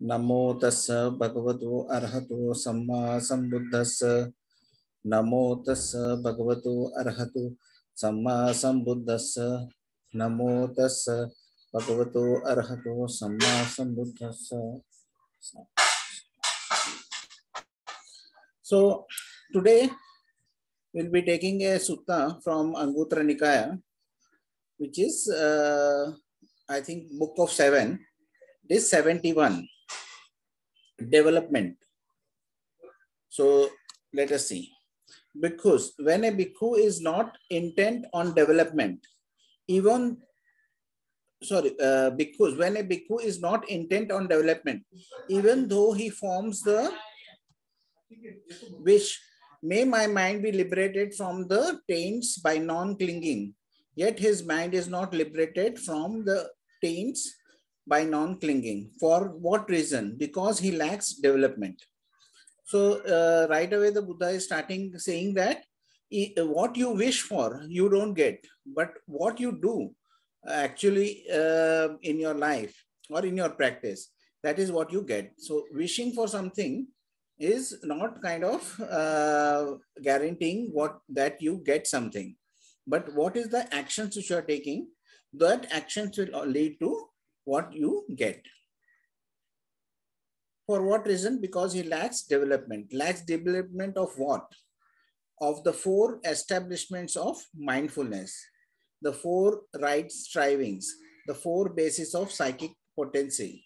नमो तस् भगवतो अरहतो सम्मा सम्बुद्धस्स नमो तस् भगवतो अरहतो सम्मा सम्बुद्धस्स नमो तस् भगवतो अरहतो सम्मा सम्बुद्धस्स So today we'll be taking a sutta from Anguttara Nikaya, which is, uh, I think, book of seven. It is 71 development. So let us see. Because when a bhikkhu is not intent on development, even sorry, uh, when a bhikkhu is not intent on development, even though he forms the wish, may my mind be liberated from the taints by non-clinging, yet his mind is not liberated from the taints by non-clinging. For what reason? Because he lacks development. So uh, right away the Buddha is starting saying that what you wish for, you don't get. But what you do actually uh, in your life or in your practice, that is what you get. So wishing for something is not kind of uh, guaranteeing what that you get something. But what is the actions which you are taking? That actions will lead to what you get. For what reason? Because he lacks development. Lacks development of what? Of the four establishments of mindfulness, the four right strivings, the four bases of psychic potency,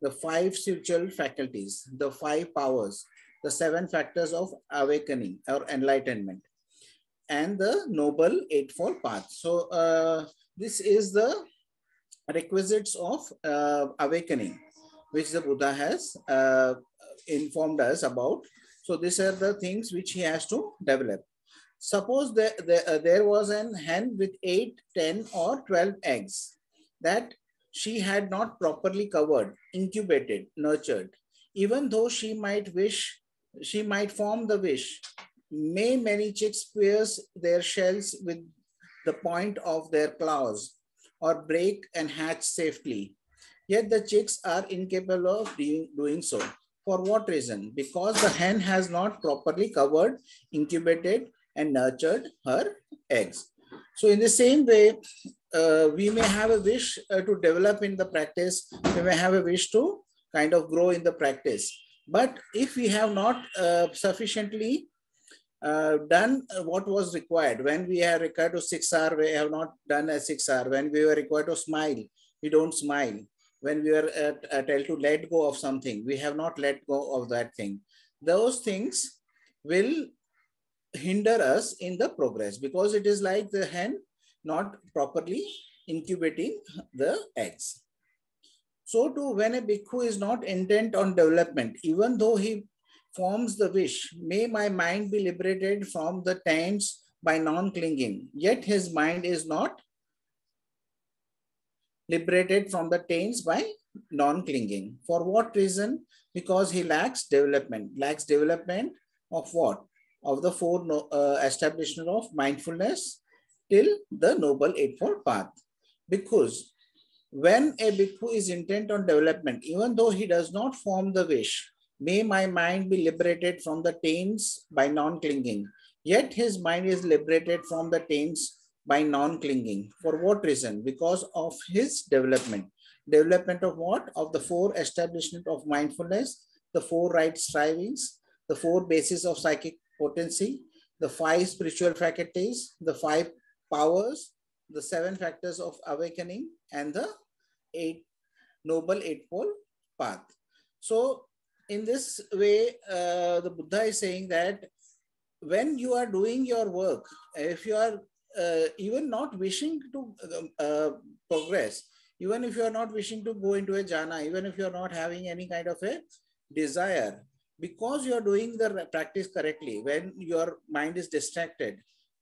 the five spiritual faculties, the five powers, the seven factors of awakening or enlightenment, and the noble eightfold path. So uh, this is the requisites of uh, awakening, which the Buddha has uh, informed us about. So these are the things which he has to develop. Suppose there, uh, there was an hen with 8, 10 or 12 eggs that she had not properly covered, incubated, nurtured. Even though she might wish, she might form the wish, may many chicks pierce their shells with the point of their claws or break and hatch safely. Yet the chicks are incapable of doing so. For what reason? Because the hen has not properly covered, incubated, and nurtured her eggs. So in the same way, uh, we may have a wish uh, to develop in the practice. We may have a wish to kind of grow in the practice. But if we have not uh, sufficiently uh, done what was required. When we are required to 6R, we have not done a 6R. When we were required to smile, we don't smile. When we are uh, told to let go of something, we have not let go of that thing. Those things will hinder us in the progress because it is like the hen not properly incubating the eggs. So too, when a bhikkhu is not intent on development, even though he forms the wish, may my mind be liberated from the taints by non-clinging. Yet his mind is not liberated from the taints by non-clinging. For what reason? Because he lacks development. Lacks development of what? Of the four uh, establishment of mindfulness till the Noble Eightfold Path. Because when a bhikkhu is intent on development, even though he does not form the wish, May my mind be liberated from the taints by non-clinging. Yet his mind is liberated from the taints by non-clinging. For what reason? Because of his development. Development of what? Of the four establishment of mindfulness, the four right strivings, the four bases of psychic potency, the five spiritual faculties, the five powers, the seven factors of awakening, and the eight noble eightfold path. So in this way, uh, the Buddha is saying that when you are doing your work, if you are uh, even not wishing to uh, progress, even if you are not wishing to go into a jhana, even if you are not having any kind of a desire, because you are doing the practice correctly, when your mind is distracted,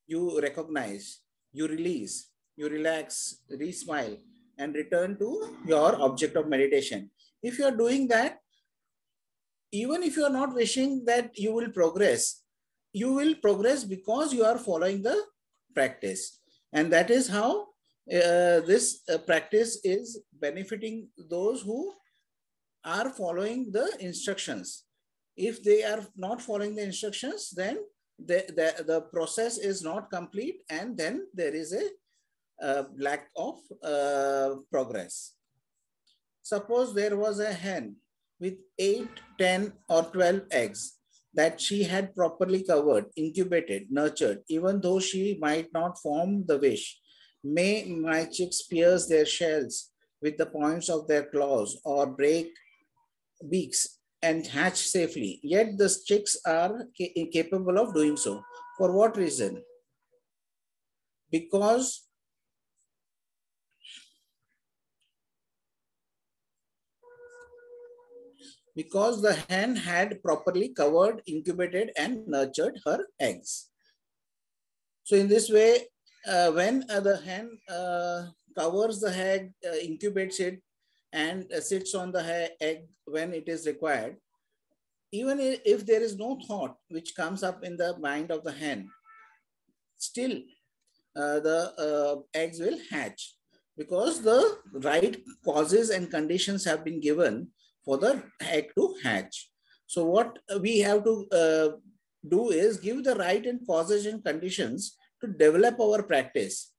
you recognize, you release, you relax, re-smile, and return to your object of meditation. If you are doing that, even if you are not wishing that you will progress, you will progress because you are following the practice. And that is how uh, this uh, practice is benefiting those who are following the instructions. If they are not following the instructions, then the, the, the process is not complete and then there is a uh, lack of uh, progress. Suppose there was a hen with 8, 10 or 12 eggs that she had properly covered, incubated, nurtured, even though she might not form the wish. May my chicks pierce their shells with the points of their claws or break beaks and hatch safely. Yet the chicks are capable of doing so. For what reason? Because because the hen had properly covered, incubated, and nurtured her eggs. So in this way, uh, when uh, the hen uh, covers the egg, uh, incubates it, and uh, sits on the egg when it is required, even if there is no thought which comes up in the mind of the hen, still uh, the eggs will hatch because the right causes and conditions have been given for the egg to hatch. So what we have to uh, do is give the right and causes and conditions to develop our practice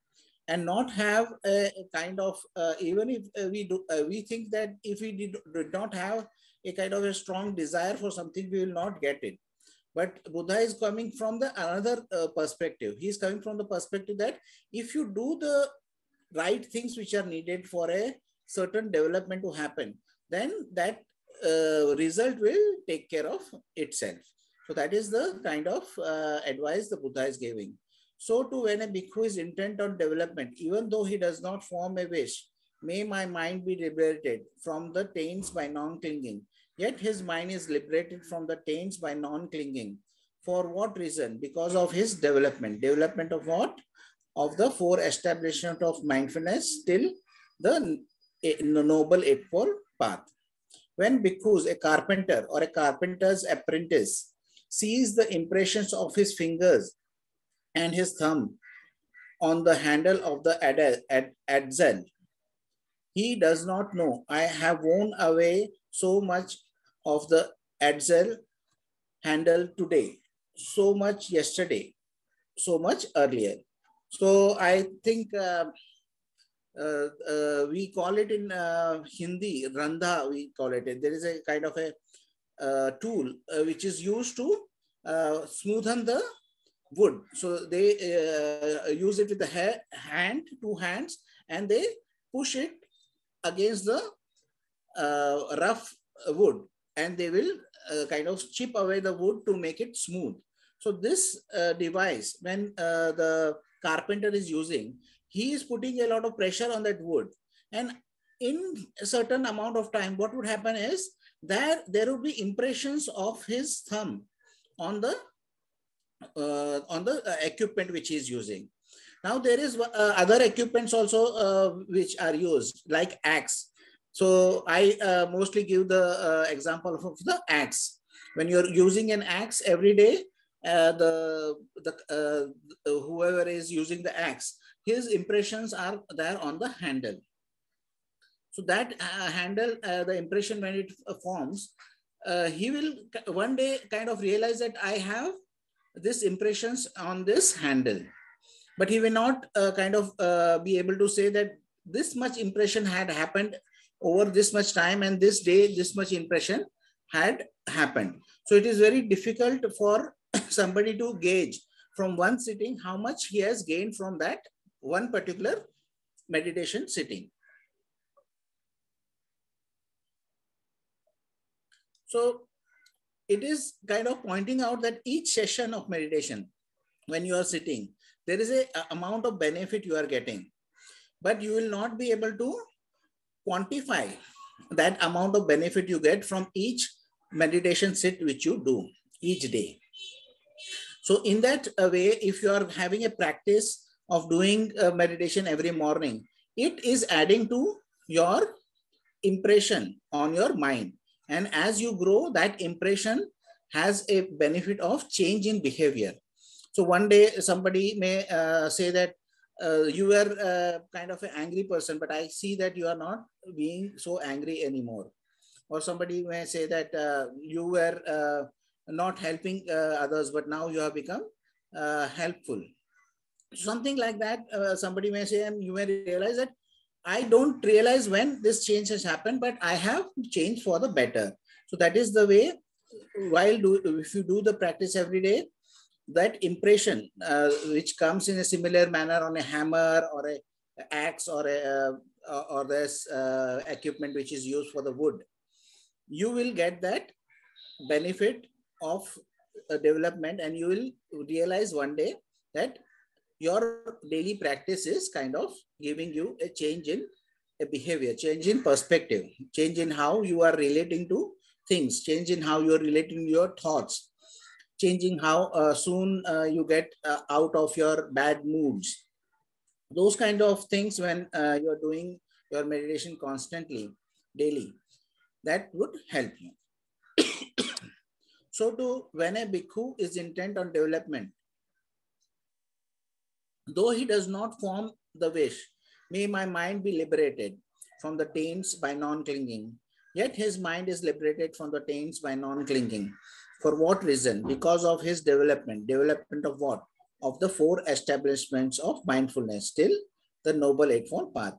and not have a, kind of, uh, even if uh, we do, uh, we think that if we did, did not have a kind of a strong desire for something, we will not get it. But Buddha is coming from the another uh, perspective. He is coming from the perspective that if you do the right things which are needed for a certain development to happen, then that uh, result will take care of itself. So that is the kind of uh, advice the Buddha is giving. So too when a bhikkhu is intent on development, even though he does not form a wish, may my mind be liberated from the taints by non-clinging. Yet his mind is liberated from the taints by non-clinging. For what reason? Because of his development. Development of what? Of the four establishment of mindfulness till the noble eightfold path. When bhikkhus, a carpenter or a carpenter's apprentice, sees the impressions of his fingers and his thumb on the handle of the adzal, he does not know. I have worn away so much of the adzal handle today, so much yesterday, so much earlier. So I think uh, we call it in uh, Hindi, Randha, we call it. There is a kind of a uh, tool uh, which is used to uh, smoothen the wood. So they use it with the hair, hand, two hands, and they push it against the rough wood and they will kind of chip away the wood to make it smooth. So this device, when the carpenter is using, he is putting a lot of pressure on that wood. And in a certain amount of time, what would happen is that there would be impressions of his thumb on the uh, on the uh, equipment which he is using. Now there is uh, other equipments also uh, which are used like axe. So I uh, mostly give the uh, example of the axe. When you're using an axe every day, the the whoever is using the axe his impressions are there on the handle. So that uh, handle, uh, the impression when it forms, uh, he will one day kind of realize that I have this impressions on this handle. But he will not uh, kind of uh, be able to say that this much impression had happened over this much time and this day, this much impression had happened. So it is very difficult for somebody to gauge from one sitting how much he has gained from that one particular meditation sitting. So it is kind of pointing out that each session of meditation, when you are sitting, there is a, a amount of benefit you are getting, but you will not be able to quantify that amount of benefit you get from each meditation sit which you do each day. So in that way, if you are having a practice of doing uh, meditation every morning, it is adding to your impression on your mind. And as you grow, that impression has a benefit of change in behavior. So one day somebody may uh, say that uh, you were uh, kind of an angry person, but I see that you are not being so angry anymore. or somebody may say that uh, you were uh, not helping uh, others, but now you have become uh, helpful. Something like that, uh, somebody may say, and you may realize that I don't realize when this change has happened, but I have changed for the better. So that is the way, while do, if you do the practice every day, that impression uh, which comes in a similar manner on a hammer or a axe or a uh, or this uh, equipment which is used for the wood you will get that benefit of development and you will realize one day that your daily practice is kind of giving you a change in a behavior, change in perspective, change in how you are relating to things, change in how you're relating to your thoughts, changing how uh, soon uh, you get uh, out of your bad moods. Those kind of things when uh, you're doing your meditation constantly, daily, that would help you. So to when a bhikkhu is intent on development, though he does not form the wish, may my mind be liberated from the taints by non-clinging. Yet his mind is liberated from the taints by non-clinging. For what reason? Because of his development. Development of what? Of the four establishments of mindfulness. Still the Noble Eightfold Path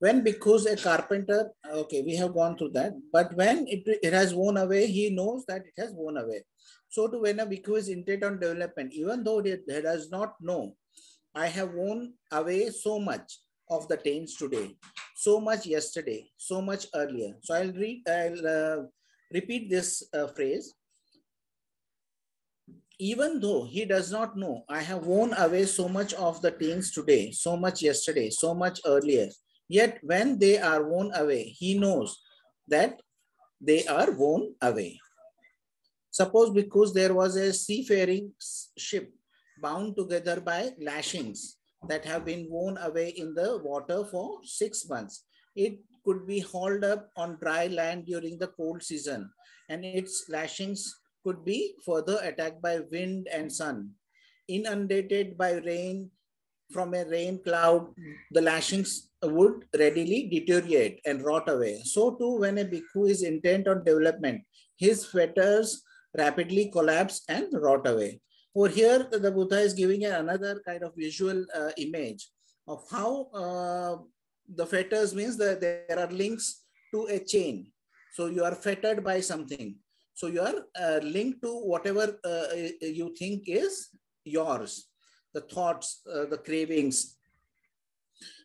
when because a carpenter okay we have gone through that but when it, it has worn away he knows that it has worn away. So to when a bhikkhu is intent on development even though he does not know i have worn away so much of the taints today so much yesterday so much earlier. So i'll read i'll uh, repeat this uh, phrase. Even though he does not know i have worn away so much of the taints today so much yesterday so much earlier Yet when they are worn away, he knows that they are worn away. Suppose because there was a seafaring ship bound together by lashings that have been worn away in the water for six months. It could be hauled up on dry land during the cold season and its lashings could be further attacked by wind and sun. Inundated by rain from a rain cloud, the lashings would readily deteriorate and rot away. So too, when a bhikkhu is intent on development, his fetters rapidly collapse and rot away. Over here, the Buddha is giving another kind of visual uh, image of how uh, the fetters means that there are links to a chain. So you are fettered by something. So you are uh, linked to whatever uh, you think is yours, the thoughts, uh, the cravings,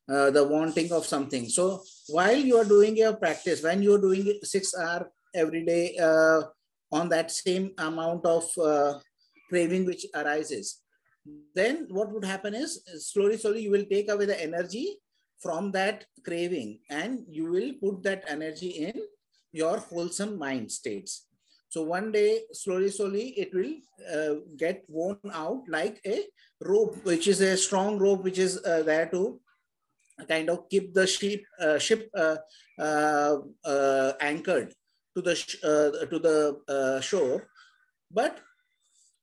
uh, the wanting of something. So while you are doing your practice, when you're doing six R every day uh, on that same amount of uh, craving which arises, then what would happen is slowly, slowly you will take away the energy from that craving and you will put that energy in your wholesome mind states. So one day, slowly, slowly, it will uh, get worn out like a rope, which is a strong rope, which is uh, there to kind of keep the ship uh, ship uh, uh, uh anchored to the to the shore. But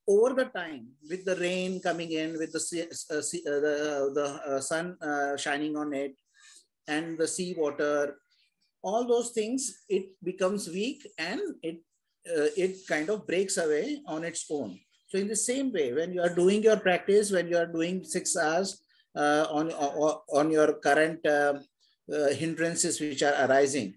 over the time with the rain coming in with the sea, the, the sun shining on it and the sea water all those things it becomes weak and it it kind of breaks away on its own so in the same way when you are doing your practice when you are doing six R's uh, on, on your current uh, uh, hindrances which are arising.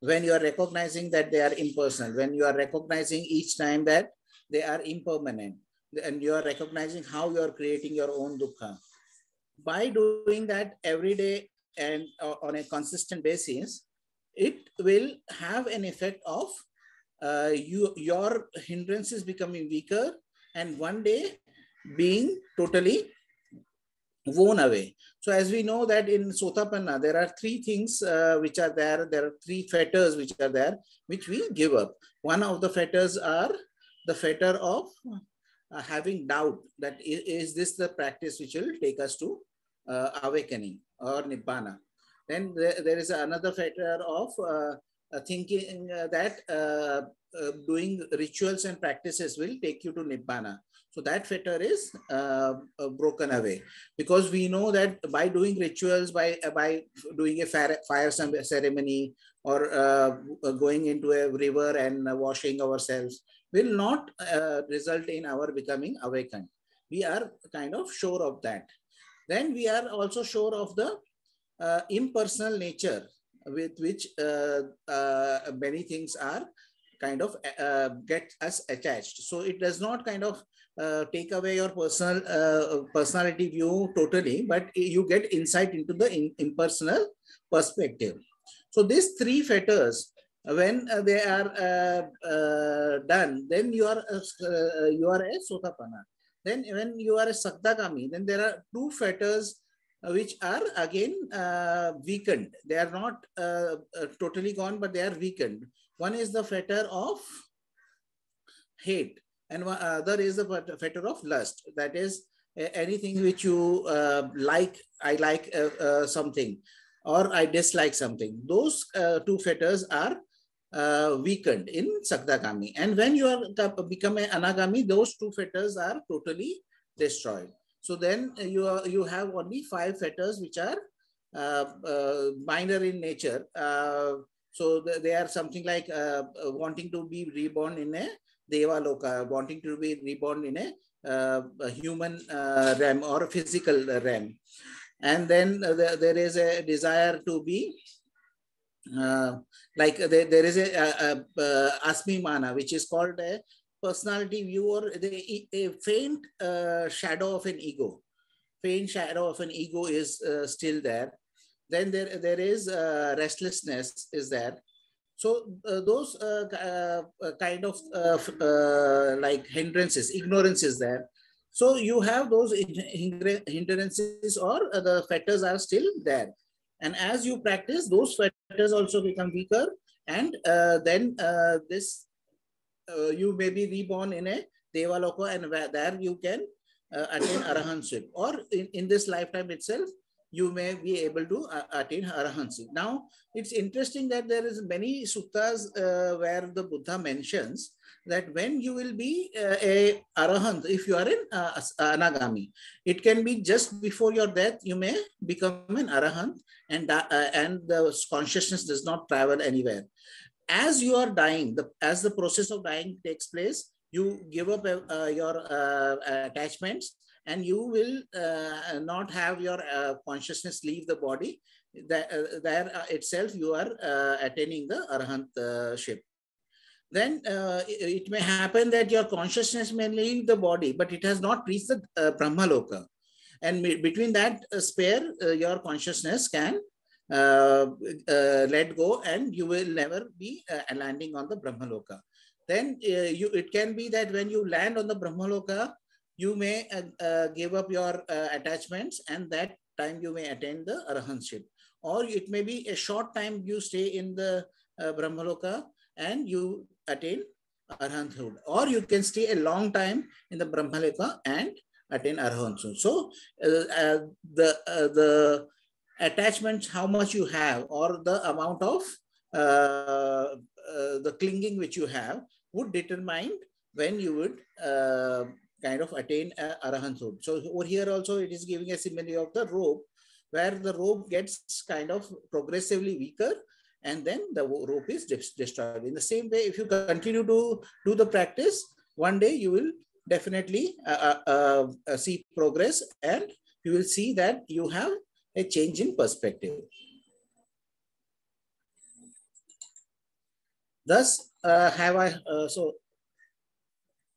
When you are recognizing that they are impersonal, when you are recognizing each time that they are impermanent, and you are recognizing how you are creating your own dukkha. By doing that every day and uh, on a consistent basis, it will have an effect of uh, you, your hindrances becoming weaker and one day being totally worn away. So as we know that in Sotapanna, there are three things uh, which are there. There are three fetters which are there, which we give up. One of the fetters are the fetter of uh, having doubt that is, is, this the practice which will take us to uh, awakening or nibbana. Then there, there is another fetter of uh, thinking uh, that doing rituals and practices will take you to nibbana. So that fetter is uh, uh, broken away because we know that by doing rituals, by uh, by doing a fire, fire ceremony or uh, going into a river and washing ourselves will not uh, result in our becoming awakened. We are kind of sure of that. Then we are also sure of the uh, impersonal nature with which many things are kind of get us attached. So it does not kind of uh, take away your personal uh, personality view totally, but you get insight into the in, impersonal perspective. So these three fetters, when uh, they are uh, uh, done, then you are you are a sotapanna. Then when you are a sakadagami, then there are two fetters which are again weakened. They are not totally gone, but they are weakened. One is the fetter of hate and one, other is the fetter of lust. That is anything which you uh, like, I like uh, uh, something, or I dislike something. Those uh, two fetters are uh, weakened in Sakadagami. And when you are become an Anagami, those two fetters are totally destroyed. So then you are, you have only five fetters which are uh, minor in nature. so they are something like wanting to be reborn in a Deva Loka, wanting to be reborn in a, uh, a human uh, realm or a physical realm. And then uh, the, there is a desire to be uh, like there, there is a, a, a, Asmi Mana, which is called a personality view or the, a faint uh, shadow of an ego. Faint shadow of an ego is uh, still there. Then there, there is restlessness is there so uh, those uh, uh, kind of like hindrances, ignorance is there. So you have those hindrances or the fetters are still there. And as you practice, those fetters also become weaker. And then this, you may be reborn in a Devaloka and there you can uh, attain arahantship or in, in this lifetime itself you may be able to uh, attain arahancy. Now, it's interesting that there is many suttas uh, where the Buddha mentions that when you will be uh, a arahant, if you are in uh, anagami, it can be just before your death, you may become an arahant and, uh, and the consciousness does not travel anywhere. As you are dying, the, as the process of dying takes place, you give up uh, your attachments and you will uh, not have your uh, consciousness leave the body. That, uh, there uh, itself you are uh, attaining the arahantship. Then it, may happen that your consciousness may leave the body, but it has not reached the uh, Brahmaloka. And between that spare, your consciousness can uh, uh, let go and you will never be uh, landing on the Brahmaloka. Then you, it can be that when you land on the Brahmaloka, you may uh, uh, give up your uh, attachments and that time you may attain the arahantship. Or it may be a short time you stay in the uh, Brahmaloka and you attain arahanthood. Or you can stay a long time in the Brahmaloka and attain arahanthood. So uh, uh, the, the attachments, how much you have or the amount of the clinging which you have would determine when you would kind of attain arahanthood. So over here also it is giving a simile of the rope where the rope gets kind of progressively weaker and then the rope is destroyed. In the same way, if you continue to do the practice, one day you will definitely uh, uh, uh, see progress and you will see that you have a change in perspective. Thus, uh, have I, uh, so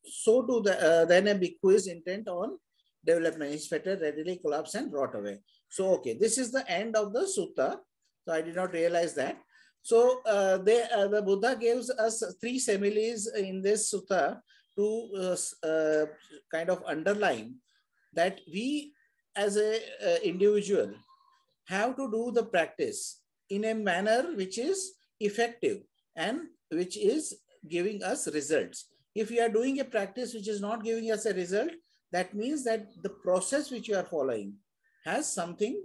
so to the, uh, then a bhikkhu's intent on development. His fetter readily collapse and rot away. So, okay, this is the end of the sutta. So I did not realize that. So uh, they, uh, the Buddha gives us three similes in this sutta to uh, uh kind of underline that we as a uh, individual have to do the practice in a manner which is effective and which is giving us results. If you are doing a practice which is not giving us a result, that means that the process which you are following has something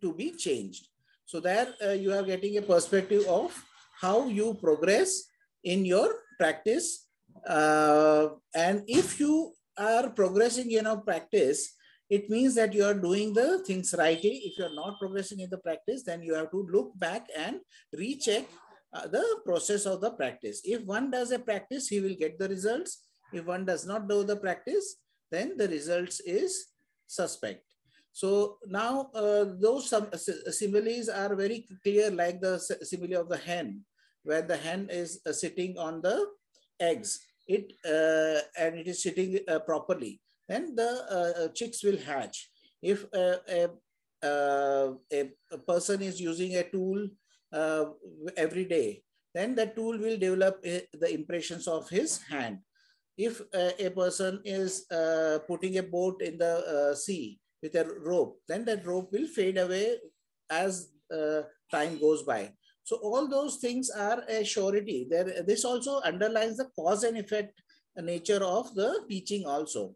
to be changed. So there uh, you are getting a perspective of how you progress in your practice. Uh, and if you are progressing in our practice, it means that you are doing the things rightly. If you're not progressing in the practice, then you have to look back and recheck uh, the process of the practice. If one does a practice, he will get the results. If one does not do the practice, then the results is suspect. So now uh, those some similes are very clear, like the simile of the hen, where the hen is uh, sitting on the eggs, it uh, and it is sitting uh, properly. Then the uh, chicks will hatch. If a, a, a, person is using a tool every day, then the tool will develop the impressions of his hand if uh, a person is uh, putting a boat in the uh, sea with a rope, then that rope will fade away as uh, time goes by. So all those things are a surety. There, this also underlines the cause and effect nature of the teaching also.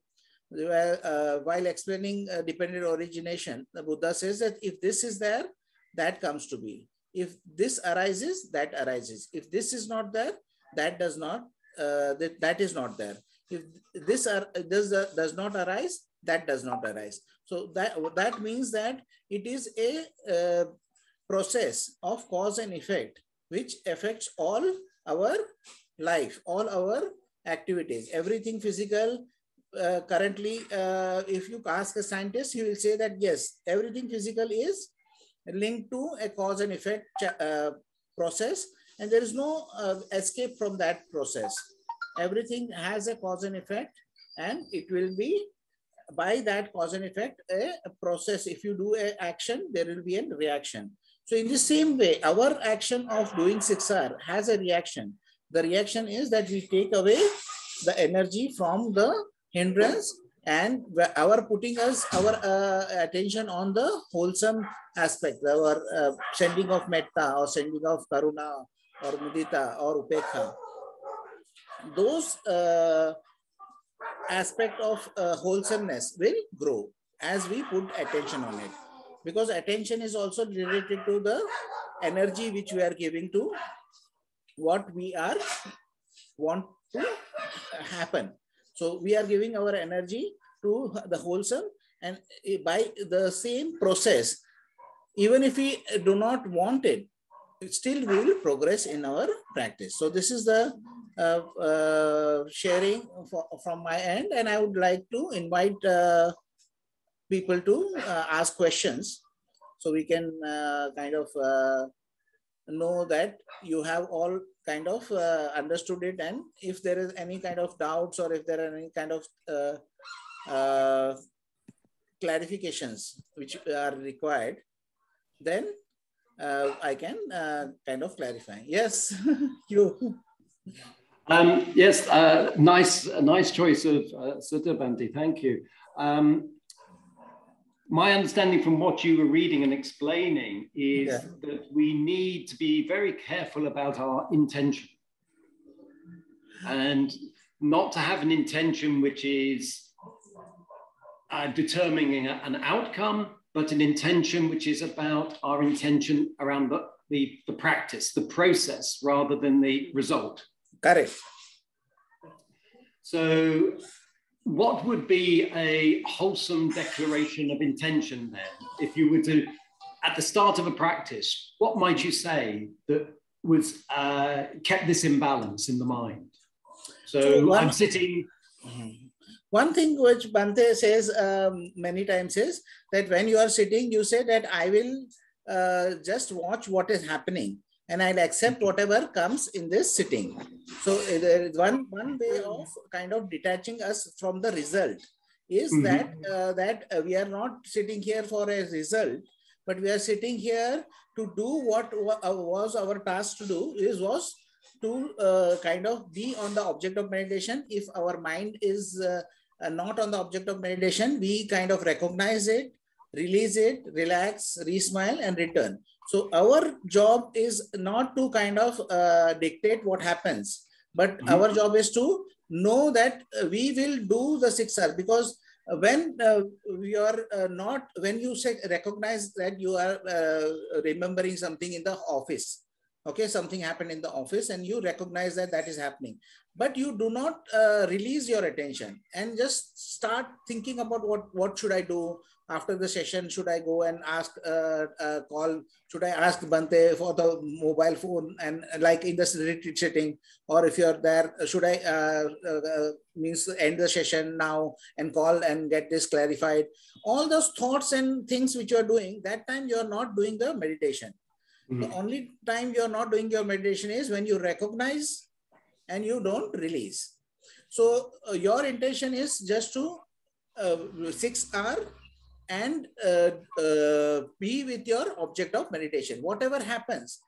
Uh, while explaining uh, dependent origination, the Buddha says that if this is there, that comes to be. If this arises, that arises. If this is not there, that does not uh, that, that is not there. If this, are, this uh, does not arise, that does not arise. So that, that means that it is a uh, process of cause and effect, which affects all our life, all our activities, everything physical. Uh, currently, uh, if you ask a scientist, he will say that yes, everything physical is linked to a cause and effect uh, process and there is no uh, escape from that process. Everything has a cause and effect and it will be by that cause and effect a, a process. If you do an action, there will be a reaction. So in the same way, our action of doing 6R has a reaction. The reaction is that we take away the energy from the hindrance and our putting us our uh, attention on the wholesome aspect, our uh, sending of metta or sending of karuna or mudita or upekha. Those uh, aspect of uh, wholesomeness will grow as we put attention on it. Because attention is also related to the energy which we are giving to what we are want to happen. So we are giving our energy to the wholesome and by the same process, even if we do not want it, still we will progress in our practice. So this is the uh, uh, sharing for, from my end and I would like to invite uh, people to uh, ask questions so we can uh, kind of uh, know that you have all kind of understood it and if there is any kind of doubts or if there are any kind of clarifications which are required, then uh, I can uh, kind of clarify. Yes, you. Um, yes, uh, nice, nice choice of uh, Sutta. Thank you. Um, my understanding from what you were reading and explaining is yeah. that we need to be very careful about our intention and not to have an intention which is uh, determining an outcome but an intention which is about our intention around the, the, the practice, the process, rather than the result. Correct. So, what would be a wholesome declaration of intention then? If you were to, at the start of a practice, what might you say that was uh, kept this imbalance in the mind? So, so one, I'm sitting. Mm-hmm. One thing which Bante says um, many times is that when you are sitting, you say that I will uh, just watch what is happening and I'll accept whatever comes in this sitting. So uh, there is one, one way of kind of detaching us from the result is mm -hmm. that, uh, that uh, we are not sitting here for a result, but we are sitting here to do what uh, was our task to do is was to uh, kind of be on the object of meditation. If our mind is uh, uh, not on the object of meditation, we kind of recognize it, release it, relax, re-smile and return. So our job is not to kind of uh, dictate what happens, but mm -hmm. our job is to know that uh, we will do the six R's because when uh, we are uh, not, when you say recognize that you are uh, remembering something in the office okay something happened in the office and you recognize that that is happening but you do not uh, release your attention and just start thinking about what what should i do? After the session should i go and ask uh, uh, call? Should i ask bante for the mobile phone? And like in the retreat setting or if you're there should i uh, uh, means end the session now and call and get this clarified? All those thoughts and things which you're doing that time you're not doing the meditation. Mm-hmm. the only time you're not doing your meditation is when you recognize and you don't release so your intention is just to 6R and uh, uh, be with your object of meditation. Whatever happens,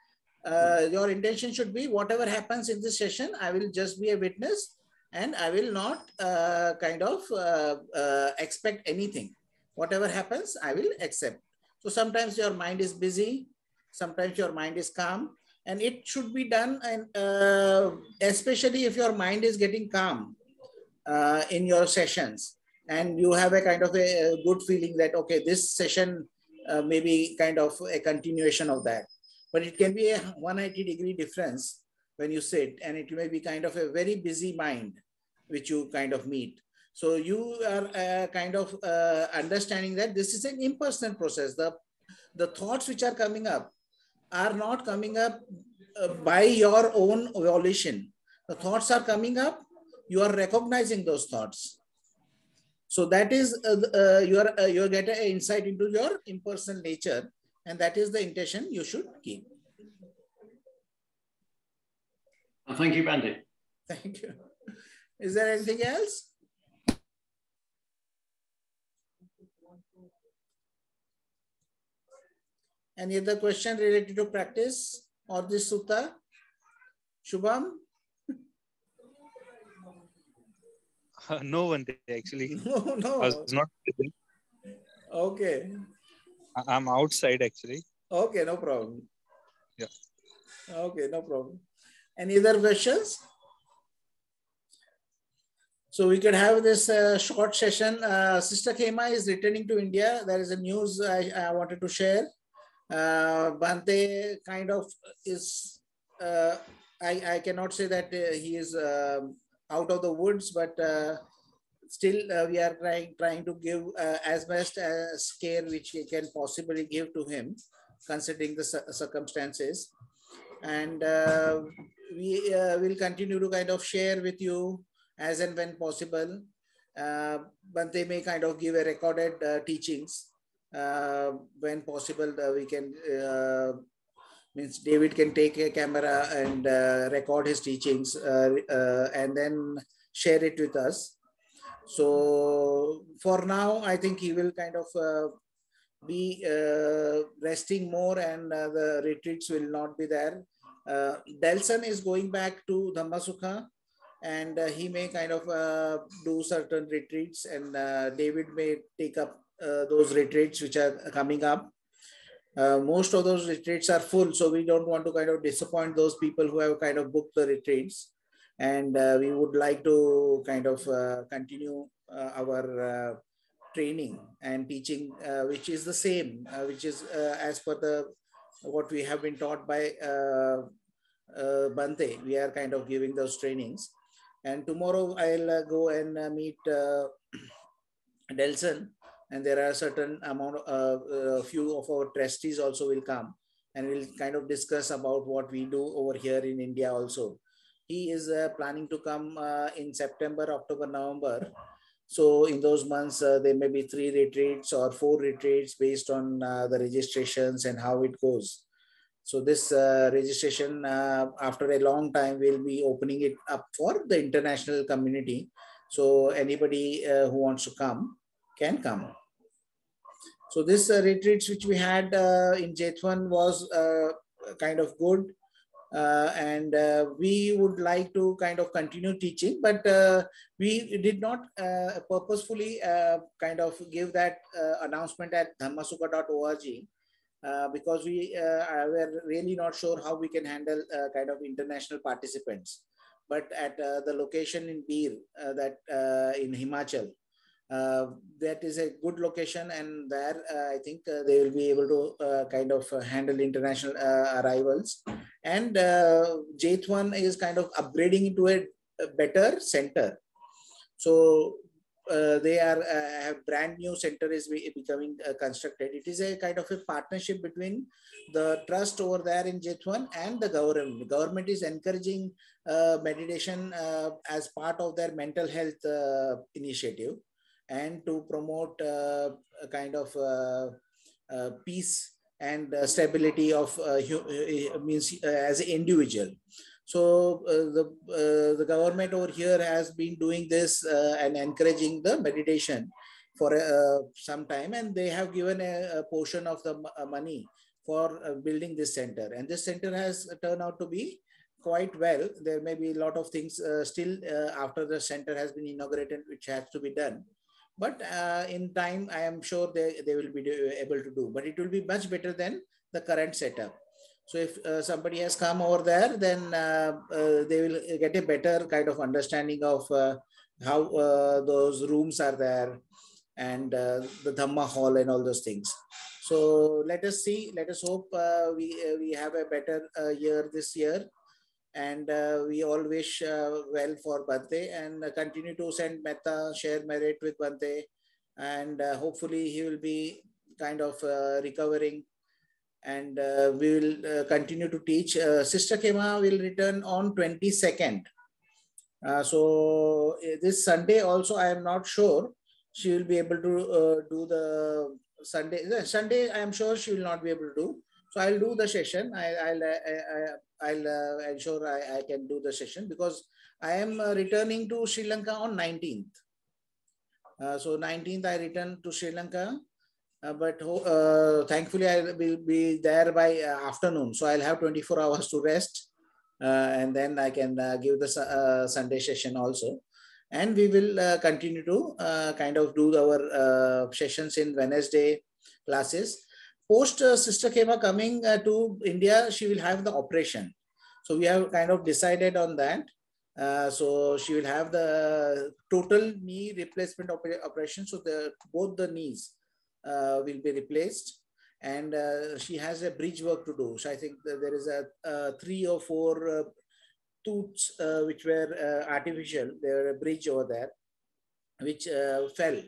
uh, your intention should be whatever happens in this session, I will just be a witness and I will not uh, kind of uh, uh, expect anything. Whatever happens, I will accept. So sometimes your mind is busy, sometimes your mind is calm, and it should be done, and especially if your mind is getting calm in your sessions. And you have a kind of a, a good feeling that okay this session uh, may be kind of a continuation of that. But it can be a 180 degree difference when you sit and it may be kind of a very busy mind which you kind of meet. So you are uh, kind of uh, understanding that this is an impersonal process. The the thoughts which are coming up are not coming up uh, by your own volition the thoughts are coming up you are recognizing those thoughts so that is uh, uh, your uh, you get an insight into your impersonal nature, and that is the intention you should keep. Thank you, Bante. Thank you. Is there anything else? Any other question related to practice or this sutta? Shubham? Uh, no one did actually. No, no. I was not. Okay. I'm outside actually. Okay, no problem. Yeah. Okay, no problem. Any other questions? So we could have this uh, short session. Uh, Sister Khema is returning to India. There is a news I, I wanted to share. Uh, Bante kind of is, uh, I, I cannot say that uh, he is um, out of the woods, but uh, still uh, we are trying trying to give uh, as best as care which we can possibly give to him, considering the circumstances. And we will continue to kind of share with you as and when possible. They may kind of give a recorded teachings when possible. we can means David can take a camera and uh, record his teachings uh, uh, and then share it with us. So for now, I think he will kind of uh, be uh, resting more and uh, the retreats will not be there. Uh, Delson is going back to Dhammasukha and he may kind of do certain retreats and David may take up those retreats which are coming up uh, most of those retreats are full. So we don't want to kind of disappoint those people who have kind of booked the retreats. And uh, we would like to kind of uh, continue uh, our uh, training and teaching, which is the same, which is as per the what we have been taught by Bante. We are kind of giving those trainings. And tomorrow I'll go and meet Delson and there are certain amount of uh, few of our trustees also will come and we'll kind of discuss about what we do over here in India also. He is uh, planning to come uh, in September, October, November. So in those months, uh, there may be three retreats or four retreats based on uh, the registrations and how it goes. So this uh, registration, after a long time, we'll be opening it up for the international community. So anybody who wants to come can come. So this uh, retreats which we had uh, in Jethwan was uh, kind of good. Uh, and uh, we would like to kind of continue teaching, but uh, we did not purposefully kind of give that announcement at dhammasukha.org because we were really not sure how we can handle kind of international participants. But at the location in Bir, that in Himachal, that is a good location and there uh, I think uh, they will be able to uh, kind of uh, handle international uh, arrivals And uh, Jetwan is kind of upgrading into a, a better center. So uh, they are uh, have brand new center is becoming uh, constructed. It is a kind of a partnership between the trust over there in Jetwan and the government. The government is encouraging uh, meditation uh, as part of their mental health uh, initiative and to promote uh, a kind of uh, uh, peace and stability of means as an individual. So uh, the, uh, the government over here has been doing this uh, and encouraging the meditation for some time and they have given a, a portion of the money for building this center. And this center has turned out to be quite well. There may be a lot of things uh, still uh, after the center has been inaugurated, which has to be done. But uh, in time, I am sure they, they will be able to do, but it will be much better than the current setup. So if uh, somebody has come over there, then uh, uh, they will get a better kind of understanding of uh, how uh, those rooms are there and the Dhamma hall and all those things. So let us see, let us hope we, we have a better year this year. And we all wish well for Bhante and continue to send metta, share merit with Bhante. And hopefully he will be kind of recovering and uh, we will uh, continue to teach. Uh, Sister Khema will return on 22nd. Uh, so uh, this Sunday also, I am not sure she will be able to uh, do the Sunday. Sunday, I am sure she will not be able to do. So I'll do the session. I, will I, will I'll ensure I, I can do the session because I am returning to Sri Lanka on 19th. so 19th, I return to Sri Lanka uh, but uh, thankfully I will be there by uh, afternoon. So I'll have 24 hours to rest uh, and then I can uh, give the uh, Sunday session also. And we will continue to kind of do our sessions in Wednesday classes. Post Sister Khema coming to India, she will have the operation. So we have kind of decided on that. so she will have the total knee replacement operation. So the both the knees uh, will be replaced and uh, she has a bridge work to do. So I think there is a, a three or four uh, tooths uh, which were uh, artificial. There were a bridge over there which uh, fell.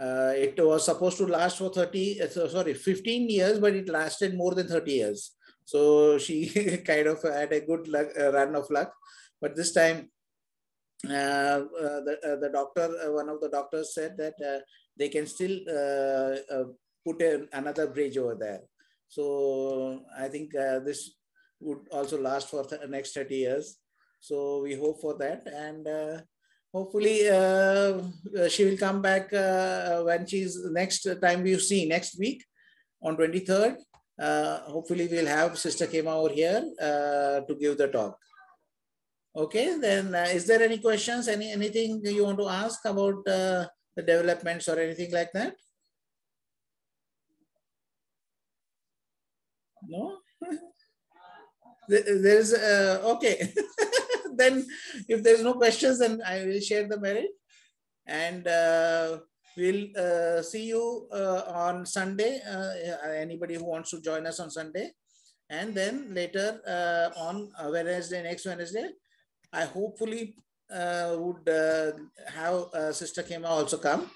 Uh, it was supposed to last for 30, uh, sorry, 15 years, but it lasted more than 30 years. So she kind of had a good luck, uh, run of luck. But this time, the, the doctor, one of the doctors said that they can still uh, uh, put a, another bridge over there. So I think uh, this would also last for the next 30 years. So we hope for that. And hopefully uh, she will come back uh, when she's next time we see next week on 23rd uh, hopefully we'll have sister Khema over here to give the talk okay then is there any questions any anything you want to ask about the developments or anything like that? No? there is, uh, okay. then if there's no questions, then I will share the merit. And uh, we'll uh, see you uh, on Sunday. Uh, anybody who wants to join us on Sunday. And then later uh, on Wednesday, next Wednesday, I hopefully uh, would uh, have uh, Sister Khema also come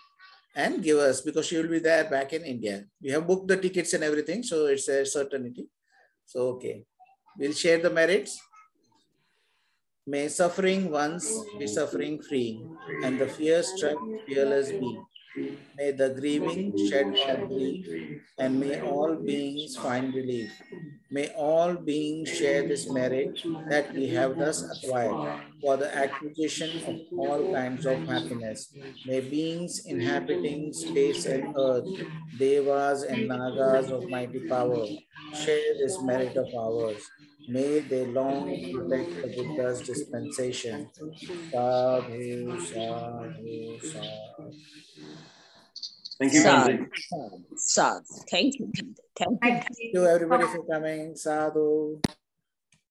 and give us because she will be there back in India. We have booked the tickets and everything, so it's a certainty. So, okay, we'll share the merits. May suffering ones be suffering free, and the fear struck fearless be. May the grieving shed all grief, and may all beings find relief. May all beings share this merit that we have thus acquired for the acquisition of all kinds of happiness. May beings inhabiting space and earth, devas and nagas of mighty power, share this merit of ours. May they long protect the Buddha's dispensation. Sadhu, sadhu, sadhu. Thank you, Sadhu. Sadhu. Thank you. Thank you. Thank you, everybody, for coming. Sadhu.